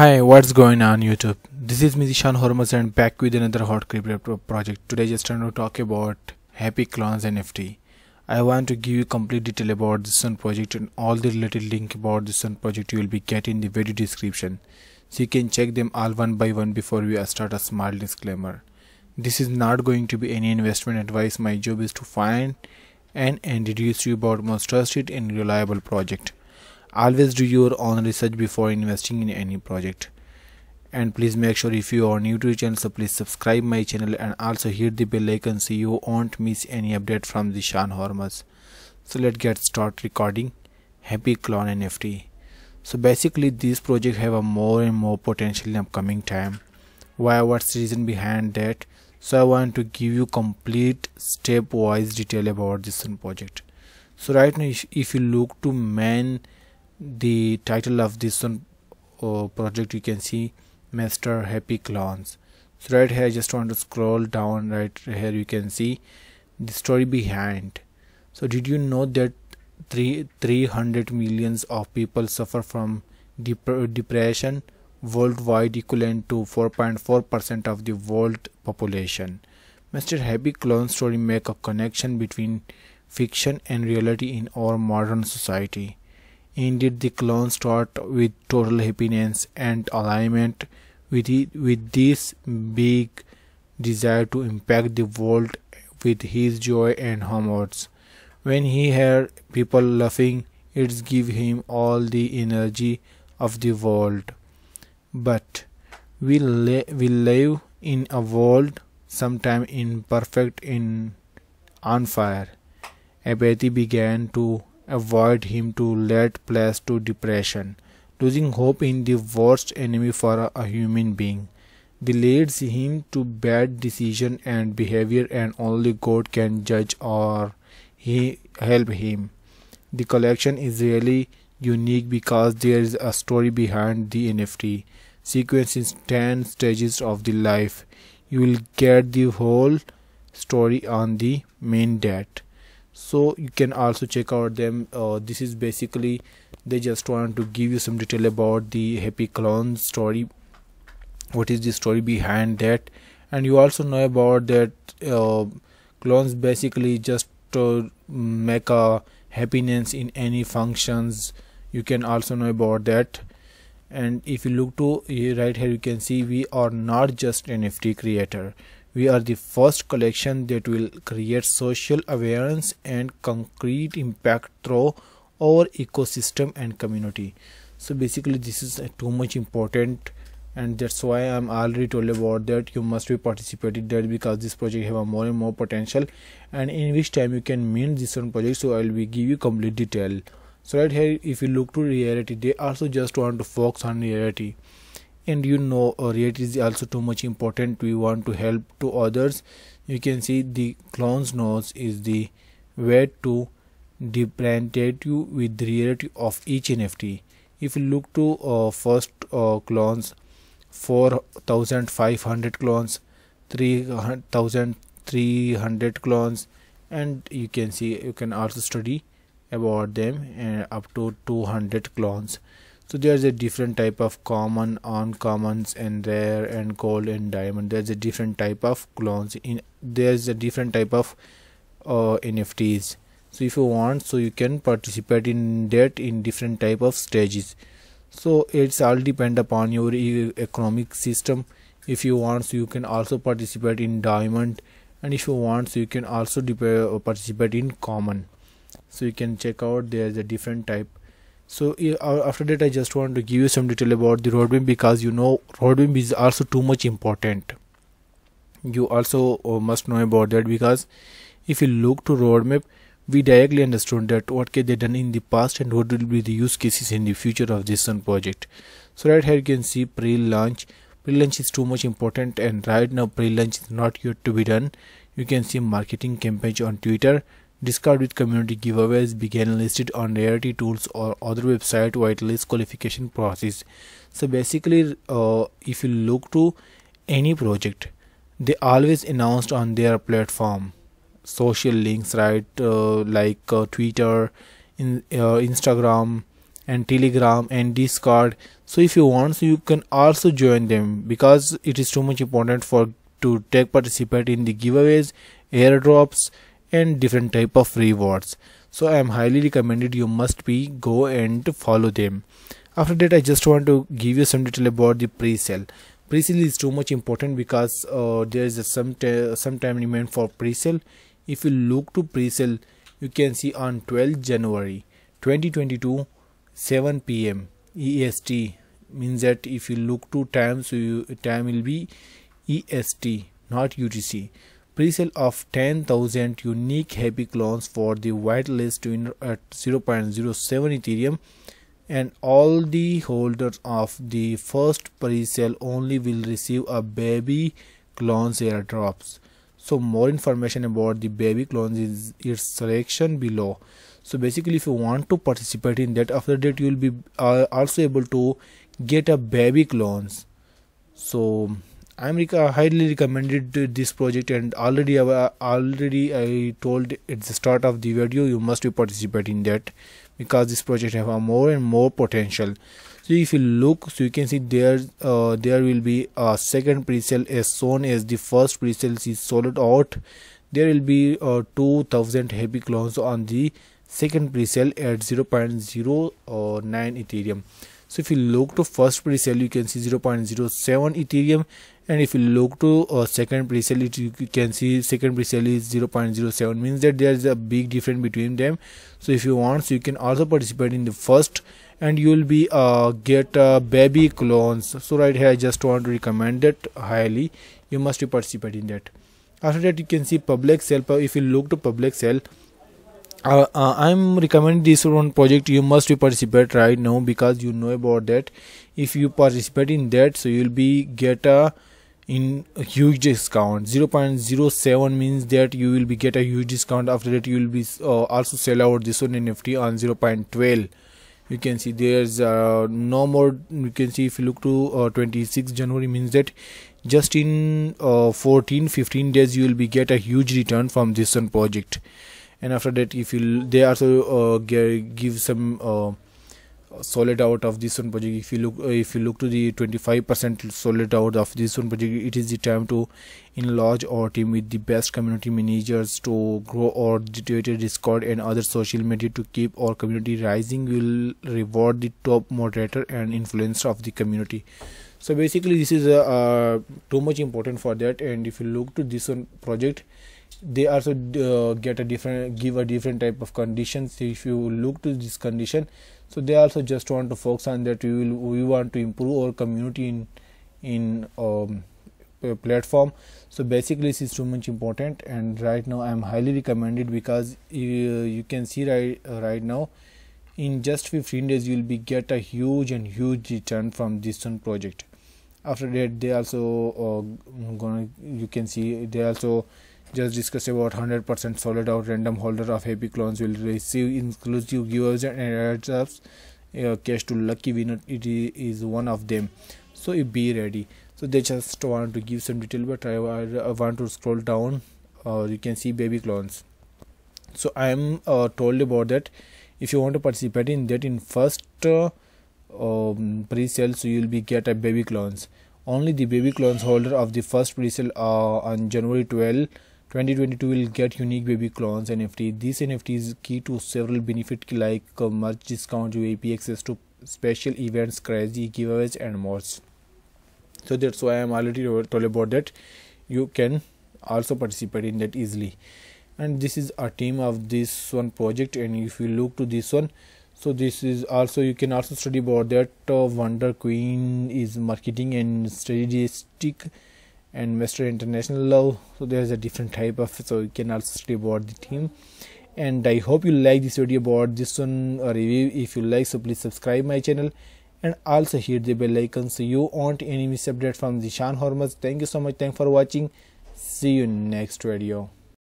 Hi, what's going on YouTube? This is Mizishan Hurmaz and back with another hot crypto project. Today just trying to talk about Happy Clowns NFT. I want to give you complete detail about this one project and all the related link about this one project you will be getting in the video description. So you can check them all one by one before we start a small disclaimer. This is not going to be any investment advice. My job is to find and introduce you about most trusted and reliable project always do your own research before investing in any project and please make sure if you are new to the channel so please subscribe my channel and also hit the bell icon so you won't miss any update from Zeeshan Hurmaz. So let's get start recording Happy Clown NFT. So basically these projects have a more and more potential in upcoming time. Why what's the reason behind that? So I want to give you complete stepwise detail about this project. So right now if, if you look to main the title of this one uh, project you can see master happy clowns. So right here I just want to scroll down right here you can see the story behind. So did you know that three 300 millions of people suffer from dep depression worldwide equivalent to 4.4 percent of the world population? Mr. Happy Clown story make a connection between fiction and reality in our modern society Indeed, the clones start with total happiness and alignment with, it, with this big desire to impact the world with his joy and homage. When he heard people laughing, it gave him all the energy of the world. But we, we live in a world sometime imperfect in on fire. Apathy began to avoid him to lead place to depression, losing hope in the worst enemy for a, human being. This leads him to bad decision and behavior and only God can judge or he help him. The collection is really unique because there is a story behind the NFT. Sequence is 10 stages of the life. You will get the whole story on the main date so you can also check out them. Uh, this is basically they just want to give you some detail about the happy clone story. What is the story behind that? And you also know about that uh, clones basically just to make a happiness in any functions. You can also know about that. And if you look to right here you can see we are not just nft creator we are the first collection that will create social awareness and concrete impact through our ecosystem and community. So basically this is too much important and that's why I'm already told about that you must be participating that because this project have a more and more potential and in which time you can mean this one project so I'll be give you complete detail. So right here if you look to reality they also just want to focus on reality and you know uh, rate is also too much important. We want to help to others. You can see the clones nose is the way to differentiate you with the reality of each nft if you look to uh, first uh, clones 4500 clones 3300 clones and you can see you can also study about them uh, up to 200 clones so there's a different type of common uncommons and rare and gold and diamond. There's a different type of clones in there's a different type of uh, nfts so if you want so you can participate in that in different type of stages. So it's all depend upon your economic system. If you want so you can also participate in diamond. And if you want so you can also uh, participate in common. So you can check out there's a different type so after that i just want to give you some detail about the roadmap because you know roadmap is also too much important. You also uh, must know about that because if you look to roadmap we directly understood that what they done in the past and what will be the use cases in the future of this one project. So right here you can see pre-launch. Pre-launch is too much important and right now pre-launch is not yet to be done. You can see marketing campaign on twitter Discord with community giveaways began listed on Rarity Tools or other website whitelist qualification process. So basically, uh, if you look to any project, they always announced on their platform social links, right? Uh, like uh, Twitter, in uh, Instagram, and telegram and discord so if you want so you can also join them because it is too much important for to take participate in the giveaways airdrops and different type of rewards. So i am highly recommended you must be go and follow them. After that i just want to give you some detail about the pre-sale. Pre-sale is too much important because uh, there is some some time remain for pre-sale. If you look to pre-sale you can see on 12 january 2022 7 pm est means that if you look to time so you, time will be est not utc pre-sale of 10,000 unique happy clowns for the whitelist winner at 0.07 ethereum and all the holders of the first pre-sale only will receive a baby clones airdrops so more information about the baby clones is its selection below. So basically if you want to participate in that after that you will be uh, also able to get a baby clones. So i'm highly recommended this project and already already i told at the start of the video you must be participating in that because this project have a more and more potential. So if you look so you can see there uh, there will be a second pre-sale as soon as the first pre-sale is sold out. There will be uh, 2000 happy clowns on the second pre-sale at 0.09 ethereum so if you look to first pre-sale you can see 0.07 ethereum. And if you look to uh, second pre-sale you can see second pre-sale is 0.07 means that there is a big difference between them. So if you want so you can also participate in the first and you will be uh, get uh, baby clones. So right here i just want to recommend it highly. You must participate in that. After that you can see public sale. If you look to public sale uh, uh, i'm recommending this one project you must participate right now because you know about that. If you participate in that so you'll be get a in a huge discount. 0.07 means that you will be get a huge discount. After that you will be uh, also sell out this one nft on 0.12 you can see there's uh, no more you can see if you look to uh, 26 january means that just in uh, 14 15 days you will be get a huge return from this one project and after that if you they also uh, give some uh, solid out of this one project. If you look uh, if you look to the 25% solid out of this one project it is the time to enlarge our team with the best community managers to grow our Twitter discord and other social media to keep our community rising. Will reward the top moderator and influencer of the community. So basically this is uh, uh, too much important for that. And if you look to this one project they also uh, get a different give a different type of conditions if you look to this condition so they also just want to focus on that we will we want to improve our community in in um, platform. So basically this is too much important. And right now i am highly recommended because you, you can see right uh, right now in just 15 days you will be get a huge and huge return from this one project. After that they also uh, gonna you can see they also just discuss about 100% solid out random holder of happy clowns will receive inclusive giveaways and airdrops. Uh, cash to lucky winner it is one of them. So you be ready. So they just want to give some detail but i, I want to scroll down. Uh, you can see baby clones. So i am uh, told about that. If you want to participate in that in first uh, um, pre-sale so you'll be get a baby clones. Only the baby clones holder of the first pre-sale uh, on january 12 2022 will get unique baby clones NFT. This NFT is key to several benefits like uh, merch discount, VIP access to special events, crazy giveaways, and more. So that's why I'm already told about that. You can also participate in that easily. And this is a team of this one project. And if you look to this one, so this is also you can also study about that. Uh, Wonder Queen is marketing and strategic and Mr. International Love. So there's a different type of so you can also study about the team. And I hope you like this video about this one uh, review. If you like, so please subscribe my channel and also hit the bell icon so you won't any miss update from Zeeshan Hurmaz. Thank you so much. Thanks for watching. See you next video.